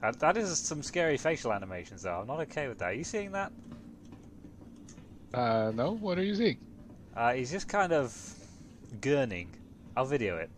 That, that is some scary facial animations, though. I'm not okay with that. Are you seeing that? Uh, no. What are you seeing? Uh, he's just kind of gurning. I'll video it.